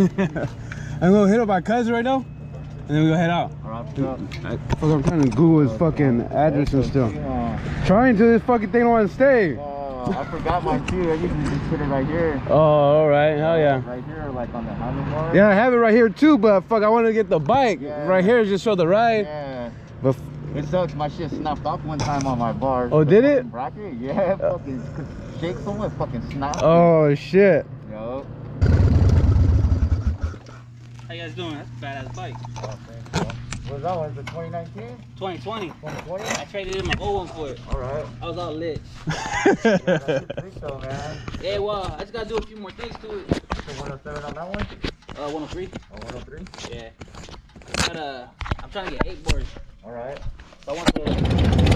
I'm gonna hit up my cousin right now, and then we go head out. All right. I, fuck, I'm trying to Google his fucking address and stuff. Uh, Trying to this fucking thing don't want to stay. uh, I forgot my too. I usually just put it right here. Oh, all right, hell yeah. Right here, like on the handlebar. Yeah, I have it right here too, but fuck, I want to get the bike. Yeah. Right here just for the ride. Yeah. But It sucks. My shit snapped off one time on my bar. Oh, did it? Bracket? Yeah, fucking shake someone fucking snap. oh shit. Yo. How you guys doing? That's a badass bike. Oh. What's that one? Is it 2019? 2020. 2020? I traded in my old one for it. Alright. I was all lit. Yeah, trick man. Yeah, well, I just gotta do a few more things to it. So 107 on that one? Uh, 103. Oh, 103? Yeah. But uh, I'm trying to get eight boards. Alright. So I want to.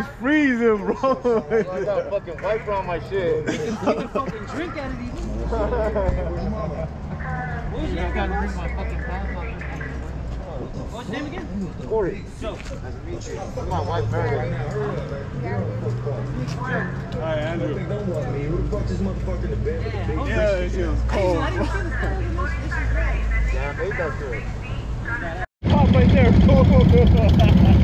That shit was freezing, bro. I got fucking wiper on my shit. You can fucking drink out of these. What was your name? gotta again, bring my fucking pants on. boss? What's your name again? Corey. Joe. Nice to meet you. This is my wife, Meredith. Hi, Andrew. Yeah. Yeah, that shit was cold. I didn't see this guy. This is great. Yeah, I made that shit. Pop right there, fool.